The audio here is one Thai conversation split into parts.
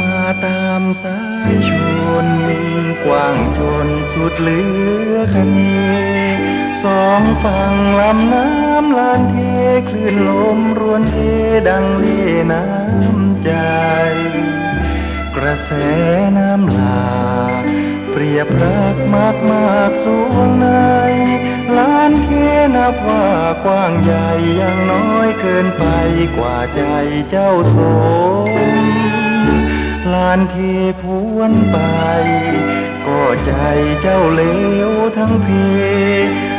มาตามสายชนกว้างจนสุดเหลือคะเนสองฝั่งลำน้ำลานเทคลื่นลมรวนเทดังเล่น้ำใจกระ แสน้ำหลากเปรียบรักมากมากสวงในลานเทนับว่ากว้างใหญ่ยังน้อยเกินไปกว่าใจเจ้าสมลานเทพวนไป ก็ใจเจ้าเลวทั้งเพ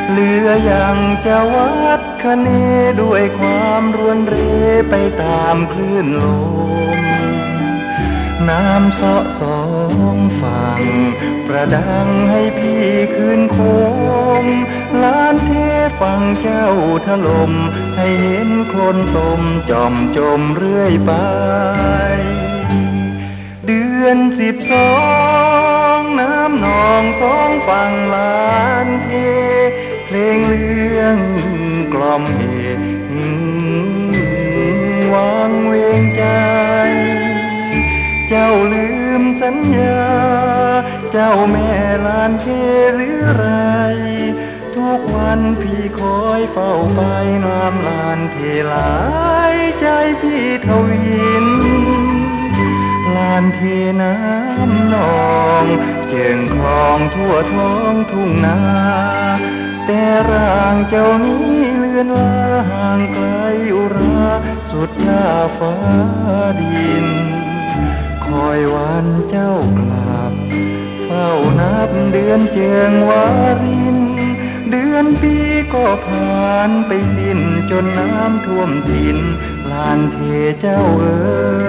เหลืออย่างจะวัดคะเนด้วยความรวนเรไปตามคลื่นลม น้ำเสาะสองฝั่ง ประดังให้พี่คืนคมลานเทฝั่งเจ้าถล่มให้เห็นโคนตมจอมจมเรื่อยไป เดือนสิบสองน้ำนองสองฝั่งลาน ลืมสัญญา เจ้าแม่ลานเทหรือไร ทุกวันพี่คอยเฝ้าไปน้ำลานเทหลายใจพี่ทวิน ลานเทน้ำนองเจิงคลองทั่วท้องทุ่งนาแต่ร่างเจ้านี้เลือนลาห่างไกลอุรา สุดหน้าฟ้าดิน เดือนเจิงวาริน เดือนปีก็ผ่านไปสิ้นจนน้ำท่วมดินลานเทเจ้าเอ๋ย